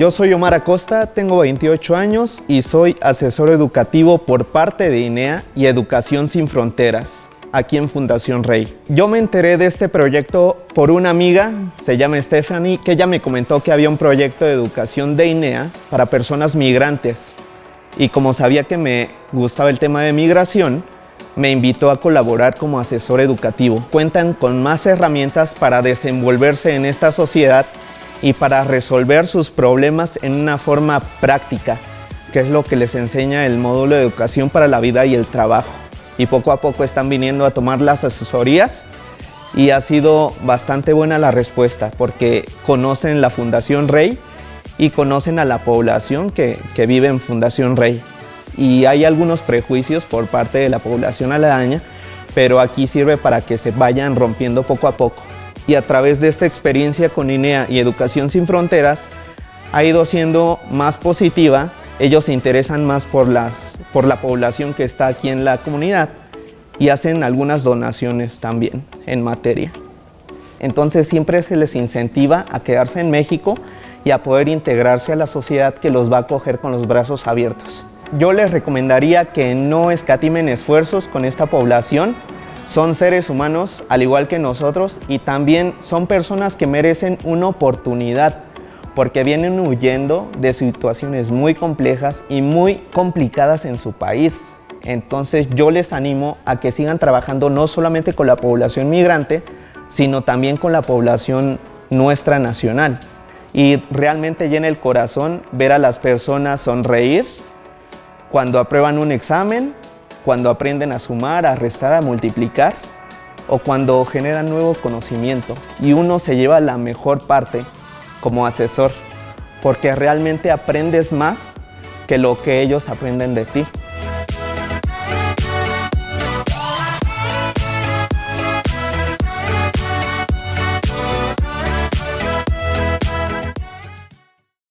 Yo soy Omar Acosta, tengo 28 años y soy asesor educativo por parte de INEA y Educación Sin Fronteras, aquí en Fundación Rey. Yo me enteré de este proyecto por una amiga, se llama Stephanie, que ella me comentó que había un proyecto de educación de INEA para personas migrantes. Y como sabía que me gustaba el tema de migración, me invitó a colaborar como asesor educativo. Cuentan con más herramientas para desenvolverse en esta sociedad y para resolver sus problemas en una forma práctica, que es lo que les enseña el módulo de educación para la vida y el trabajo. Y poco a poco están viniendo a tomar las asesorías y ha sido bastante buena la respuesta porque conocen la Fundación Rey y conocen a la población que, que vive en Fundación Rey. Y hay algunos prejuicios por parte de la población aledaña, pero aquí sirve para que se vayan rompiendo poco a poco y a través de esta experiencia con INEA y Educación Sin Fronteras ha ido siendo más positiva. Ellos se interesan más por, las, por la población que está aquí en la comunidad y hacen algunas donaciones también en materia. Entonces siempre se les incentiva a quedarse en México y a poder integrarse a la sociedad que los va a acoger con los brazos abiertos. Yo les recomendaría que no escatimen esfuerzos con esta población, son seres humanos al igual que nosotros y también son personas que merecen una oportunidad porque vienen huyendo de situaciones muy complejas y muy complicadas en su país. Entonces yo les animo a que sigan trabajando no solamente con la población migrante, sino también con la población nuestra nacional. Y realmente llena el corazón ver a las personas sonreír cuando aprueban un examen cuando aprenden a sumar, a restar, a multiplicar o cuando generan nuevo conocimiento y uno se lleva la mejor parte como asesor porque realmente aprendes más que lo que ellos aprenden de ti.